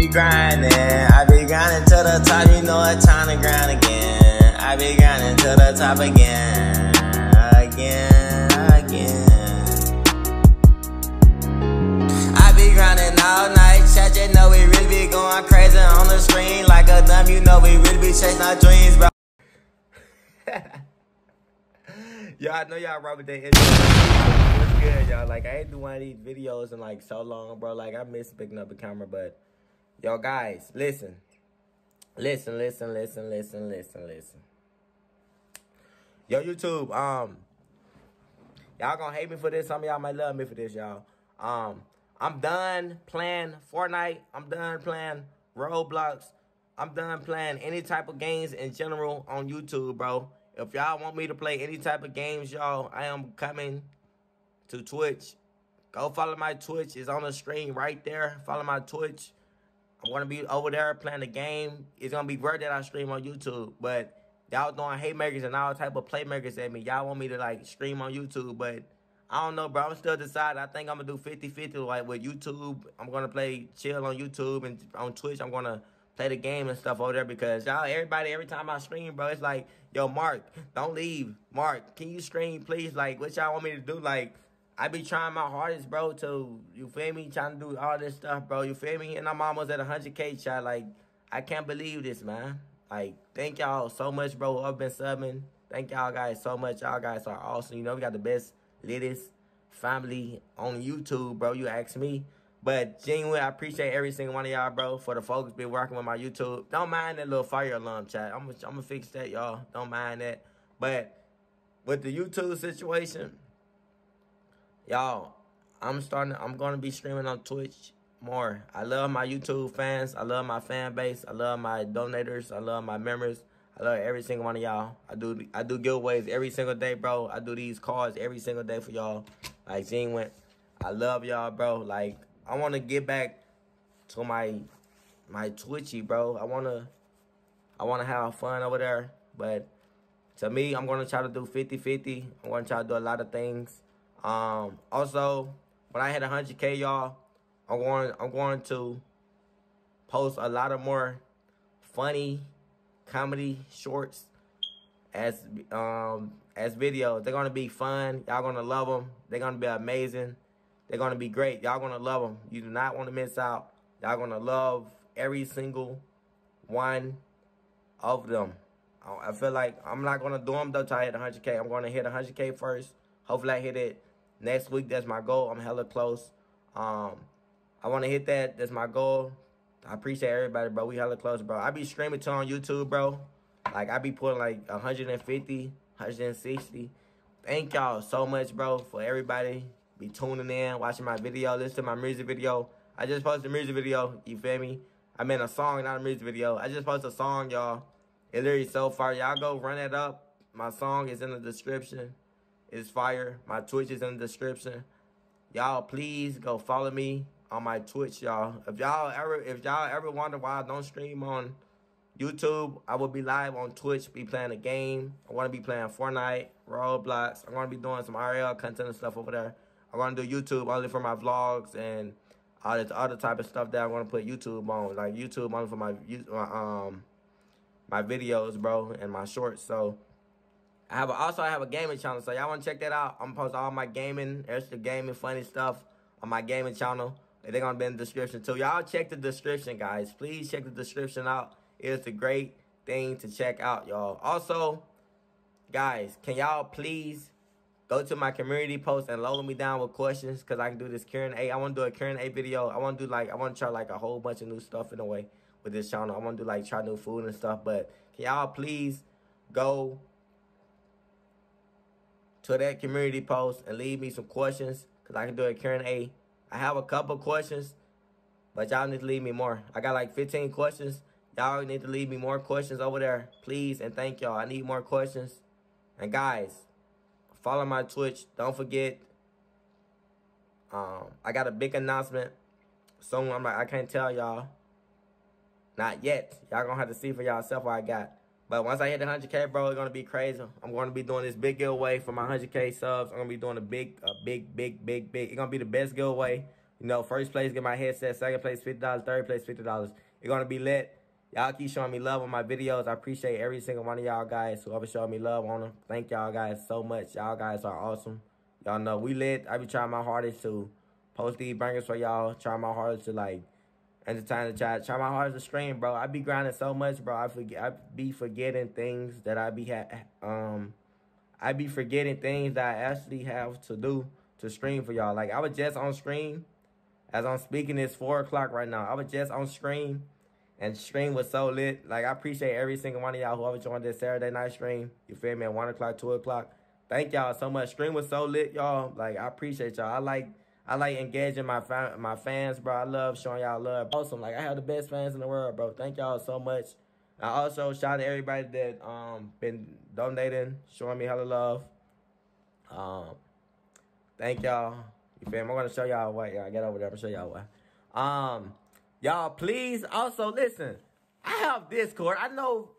be grinding. I be grinding to the top, you know it's time to grind again. I be grinding to the top again, again, again. I be grinding all night, chat, you know we really be going crazy on the screen like a dumb, you know we really be chasing our dreams, bro. y'all know y'all that intro. What's good, y'all? Like, I ain't do one of these videos in like so long, bro. Like, I miss picking up a camera, but yo, guys, listen. Listen, listen, listen, listen, listen, listen. Yo, YouTube, um, y'all gonna hate me for this. Some of y'all might love me for this, y'all. Um, I'm done playing Fortnite. I'm done playing Roblox. I'm done playing any type of games in general on YouTube, bro. If y'all want me to play any type of games, y'all, I am coming to Twitch. Go follow my Twitch. It's on the screen right there. Follow my Twitch. I'm gonna be over there playing the game. It's gonna be great that I stream on YouTube, but y'all throwing haymakers and all type of playmakers at me. Y'all want me to like stream on YouTube, but I don't know, bro. I'm still deciding. I think I'm gonna do 50-50 like with YouTube. I'm gonna play chill on YouTube and on Twitch. I'm gonna play the game and stuff over there because y'all, everybody, every time I stream, bro, it's like, yo, Marq, don't leave. Marq, can you stream, please? Like, what y'all want me to do? Like, I be trying my hardest, bro, to, you feel me, trying to do all this stuff, bro, you feel me? And I'm almost at 100K, chat. Like, I can't believe this, man. Like, thank y'all so much, bro, I've been subbing. Thank y'all guys so much. Y'all guys are awesome. You know, we got the best, latest family on YouTube, bro. You ask me. But genuinely, I appreciate every single one of y'all, bro, for the folks been working with my YouTube. Don't mind that little fire alarm chat. I'm gonna I'm gonna fix that, y'all. Don't mind that. But with the YouTube situation, y'all, I'm starting. I'm gonna be streaming on Twitch more. I love my YouTube fans. I love my fan base. I love my donators. I love my members. I love every single one of y'all. I do I do giveaways every single day, bro. I do these cards every single day for y'all. Like went. I love y'all, bro. Like I want to get back to my my Twitchy, bro. I wanna I wanna have fun over there, but to me, I'm gonna try to do 50-50. I'm gonna try to do a lot of things. Um, also, when I hit 100k, y'all, I'm going I'm going to post a lot of more funny comedy shorts as um as videos. They're gonna be fun. Y'all gonna love them. They're gonna be amazing. They're going to be great. Y'all going to love them. You do not want to miss out. Y'all going to love every single one of them. I feel like I'm not going to do them though till I hit 100K. I'm going to hit 100K first. Hopefully I hit it next week. That's my goal. I'm hella close. Um, I want to hit that. That's my goal. I appreciate everybody, bro. We hella close, bro. I be streaming to on YouTube, bro. Like, I be putting like 150, 160. Thank y'all so much, bro, for everybody be tuning in, watching my video, listen to my music video. I just posted a music video, you feel me? I meant a song, not a music video. I just posted a song, y'all. It literally so far. Y'all go run it up. My song is in the description. It's fire. My Twitch is in the description. Y'all please go follow me on my Twitch, y'all. If y'all ever if y'all ever wonder why I don't stream on YouTube, I will be live on Twitch, be playing a game. I want to be playing Fortnite, Roblox. I'm going to be doing some RL content and stuff over there. I'm gonna do YouTube only for my vlogs and all this other type of stuff that I'm gonna put YouTube on, like YouTube only for my um my videos, bro, and my shorts. So I have a, also I have a gaming channel, so y'all wanna check that out. I'm post all my gaming, extra gaming, funny stuff on my gaming channel. They're gonna be in the description too. Y'all check the description, guys. Please check the description out. It's a great thing to check out, y'all. Also, guys, can y'all please Go to my community post and load me down with questions because I can do this Q&A. I want to do a Q&A video. I want to do like, I want to try like a whole bunch of new stuff in a way with this channel. I want to do like try new food and stuff. But can y'all please go to that community post and leave me some questions because I can do a Q&A. I have a couple questions, but y'all need to leave me more. I got like 15 questions. Y'all need to leave me more questions over there, please, and thank y'all. I need more questions. And guys, Follow my Twitch. Don't forget. Um, I got a big announcement. Soon I'm like, I can't tell y'all. Not yet. Y'all gonna have to see for yourself what I got. But once I hit the 100K, bro, it's gonna be crazy. I'm gonna be doing this big giveaway for my 100K subs. I'm gonna be doing a big, a big, big, big, big. It's gonna be the best giveaway You know, first place get my headset, second place $50, third place $50. It's gonna be lit. Y'all keep showing me love on my videos. I appreciate every single one of y'all guys who ever showed me love on them. Thank y'all guys so much. Y'all guys are awesome. Y'all know we lit. I be trying my hardest to post these bangers for y'all. Trying my hardest to like entertain the chat. Try try my hardest to stream, bro. I be grinding so much, bro. I forget. I be forgetting things that I be ha um. I be forgetting things that I actually have to do to stream for y'all. Like I was just on stream as I'm speaking, it's 4 o'clock right now. I was just on stream, and stream was so lit. Like, I appreciate every single one of y'all who whoever joined this Saturday night stream. You feel me? At 1 o'clock, 2 o'clock. Thank y'all so much. Stream was so lit, y'all. Like, I appreciate y'all. I like... I like engaging my fa my fans, bro. I love showing y'all love. Awesome. Like, I have the best fans in the world, bro. Thank y'all so much. I also shout out everybody that um been donating, showing me hella love. Um, thank y'all. You feel me? I'm gonna show y'all what y'all get over there. I'm gonna show y'all what. Um, y'all please also listen. I have Discord. I know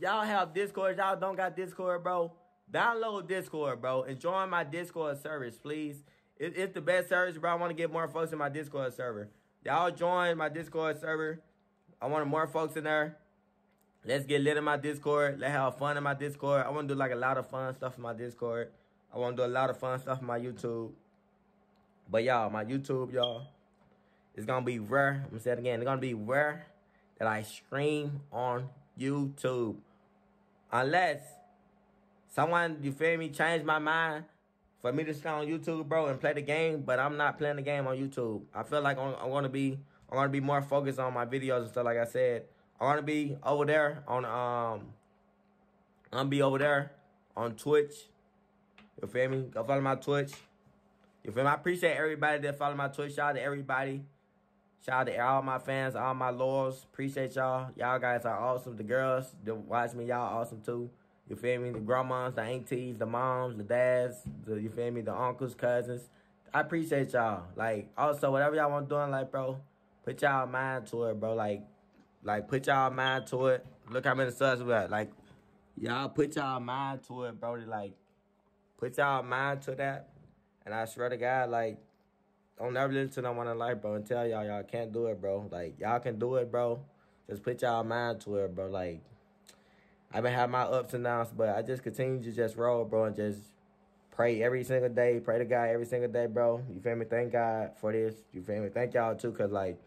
y'all have Discord. Y'all don't got Discord, bro. Download Discord, bro, and join my Discord service, please. It, it's the best service, bro. I want to get more folks in my Discord server. Y'all join my Discord server. I want more folks in there. Let's get lit in my Discord. Let's have fun in my Discord. I want to do like a lot of fun stuff in my Discord. I want to do a lot of fun stuff in my YouTube. But y'all, my YouTube, y'all, it's gonna be rare. I'm gonna say it again. It's gonna be rare that I stream on YouTube. Unless someone, you feel me, change my mind for me to stay on YouTube, bro, and play the game. But I'm not playing the game on YouTube. I feel like I'm, I'm gonna be, I'm gonna be more focused on my videos and stuff. Like I said, I'm gonna be over there on, um, I'm gonna be over there on Twitch. You feel me? Go follow my Twitch. You feel me? I appreciate everybody that follow my Twitch. Shout out to everybody. Shout out to all my fans, all my loyals. Appreciate y'all. Y'all guys are awesome. The girls that watch me, y'all awesome too. You feel me? The grandmas, the aunties, the moms, the dads, the, you feel me? The uncles, cousins. I appreciate y'all. Like, also, whatever y'all want to do in life, bro, put y'all mind to it, bro. Like, like put y'all mind to it. Look how many subs we got. Like, y'all put y'all mind to it, bro. Like, put y'all mind to that. And I swear to God, like, don't never listen to no one in life, bro, and tell y'all y'all can't do it, bro. Like, y'all can do it, bro. Just put y'all mind to it, bro. Like, I've been having my ups and downs, but I just continue to just roll, bro, and just pray every single day. Pray to God every single day, bro. You feel me? Thank God for this. You feel me? Thank y'all, too, because, like,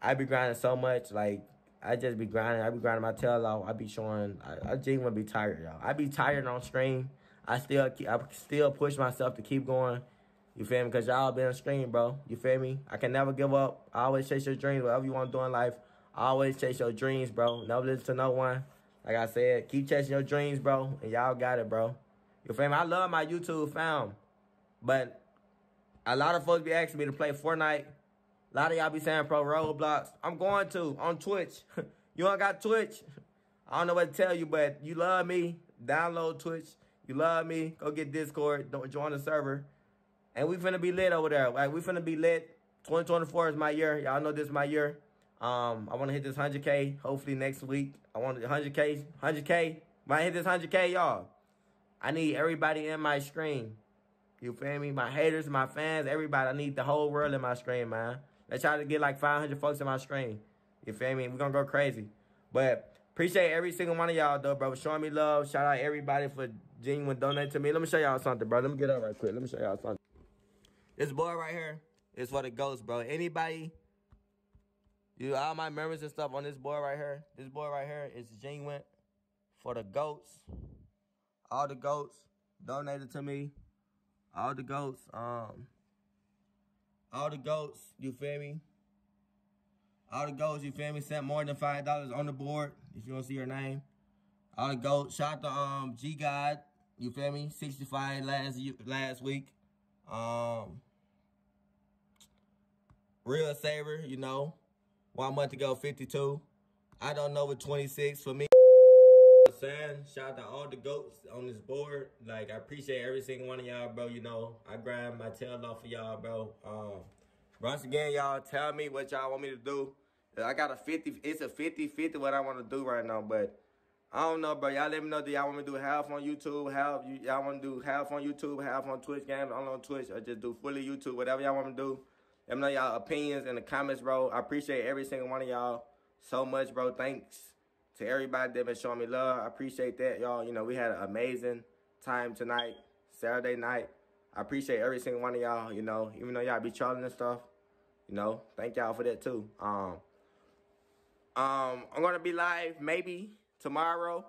I be grinding so much. Like, I just be grinding. I be grinding my tail off. I be showing. I, I genuinely be tired, y'all. I be tired on stream. I still, keep, I still push myself to keep going. You feel me? Because y'all been on stream, bro. You feel me? I can never give up. I always chase your dreams. Whatever you want to do in life, I always chase your dreams, bro. Never listen to no one. Like I said, keep chasing your dreams, bro. And y'all got it, bro. You fam. I love my YouTube fam. But a lot of folks be asking me to play Fortnite. A lot of y'all be saying pro Roblox. I'm going to on Twitch. you don't got Twitch? I don't know what to tell you, but you love me. Download Twitch. You love me. Go get Discord. Don't join the server. And we finna be lit over there. Like, we finna be lit. 2024 is my year. Y'all know this is my year. Um, I want to hit this 100K hopefully next week. I want 100K. 100K. When I hit this 100K, y'all, I need everybody in my stream. You feel me? My haters, my fans, everybody. I need the whole world in my stream, man. Let's try to get like 500 folks in my stream. You feel me? We're going to go crazy. But appreciate every single one of y'all, though, bro. Showing me love. Shout out everybody for genuine donating to me. Let me show y'all something, bro. Let me get up right quick. Let me show y'all something. This boy right here is for the ghosts, bro. Anybody, you all my memories and stuff on this boy right here. This boy right here is genuine for the goats. All the goats donated to me. All the goats, um, all the goats, you feel me? All the goats, you feel me? Sent more than five dollars on the board. If you want to see your name. All the goats. Shout to um G God. You feel me? 65 last last week. Um Real Saver, you know. One month ago, 52. I don't know what 26 for me. saying shout out to all the goats on this board. Like i appreciate every single one of y'all bro. You know i grind my tail off for y'all bro. Um once again y'all tell me what y'all want me to do. I got a 50 it's a 50 50 what i want to do right now but i don't know bro. Y'all let me know do y'all want me to do half on youtube half y'all want to do half on youtube half on twitch games only on twitch or just do fully youtube whatever y'all want me to do Let me know y'all opinions in the comments, bro. I appreciate every single one of y'all so much, bro. Thanks to everybody that been showing me love. I appreciate that, y'all. You know, we had an amazing time tonight, Saturday night. I appreciate every single one of y'all, you know, even though y'all be trolling and stuff. You know, thank y'all for that too. Um, um, I'm gonna be live maybe tomorrow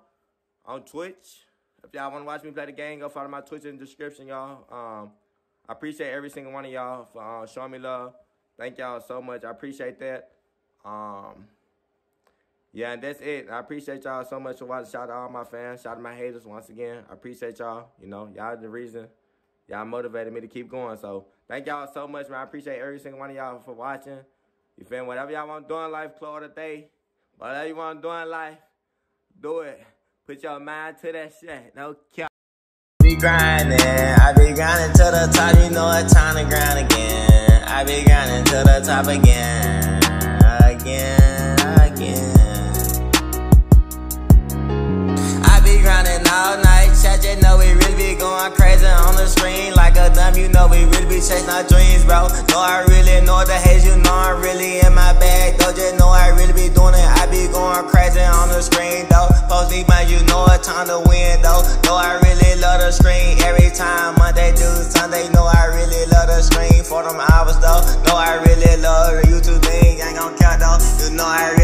on Twitch. If y'all want to watch me play the game, go follow my Twitch in the description, y'all. Um, I appreciate every single one of y'all for uh, showing me love. Thank y'all so much. I appreciate that. Um, yeah, and that's it. I appreciate y'all so much for watching. Shout out to all my fans. Shout out to my haters once again. I appreciate y'all. You know, y'all the reason. Y'all motivated me to keep going. So thank y'all so much, man. I appreciate every single one of y'all for watching. You feel me? Whatever y'all want to do in life, close the day. Whatever you want to do in life, do it. Put your mind to that shit. No cap. Be grinding, I be grinding to the top, you know it's time to grind again. I be grinding to the top again, again, again. I be grinding all night, you know we really be going crazy on the screen like a dumb, you know we really be chasing our dreams, bro. No, I really know the haze, you know I'm really in my bag, though, just I really be doing it. I be going crazy on the screen, though. Post these man, you know it's time to win, though. No, I really love the screen every time. Monday through Sunday, know I really love the screen for them hours, though. No, I really love the YouTube thing, ain't gon' count, though. You know I really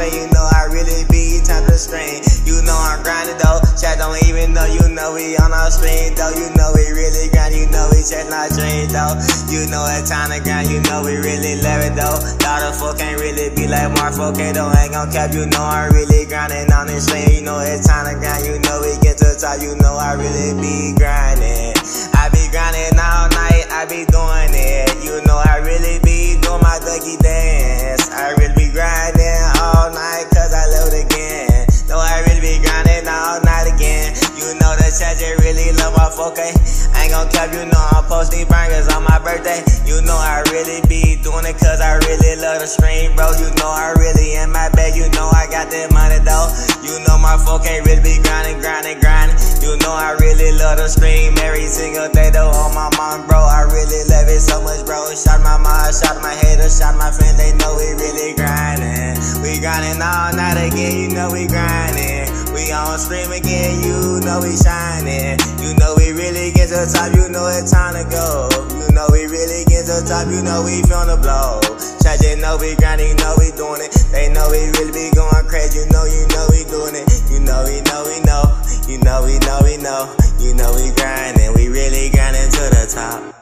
screen, you know I really be time to screen. You know I'm grinding, though. Chat don't even know, you know we on our screen, though. You know we really grind, you know we chasing our dreams, though. You know it's time to grind, you know we really love it, though. Daughter folk can't really be like Marq though. Ain't gon' cap, you know I'm really grinding on this screen. You know it's time to grind, you know we get to the top, you know I really be grinding. I be grinding all night, I be doing it. You know I really be doing my ducky dance. Chat just really love my folk, eh? I ain't gon' cap, you know I'm posting bangers on my birthday. You know I really be doing it cause I really love the screen, bro. You know I really in my bag, you know I got that money though. My folk ain't really be grinding, grinding, grinding. You know I really love the scream every single day though on my mom, bro. I really love it so much, bro. Shout my mom, shout my haters, shout my friends, they know we really grinding. We grinding all night again, you know we grinding. We on stream again, you know we shining. You know we really get to the top, you know it's time to go. You know we really get to the top, you know we finna blow. Chat, you know we grinding, you know we doing it. Know we really be going crazy, you know, you know we doing it. You know, we know, we know. You know, we know, we know. You know we grinding, we really grinding to the top.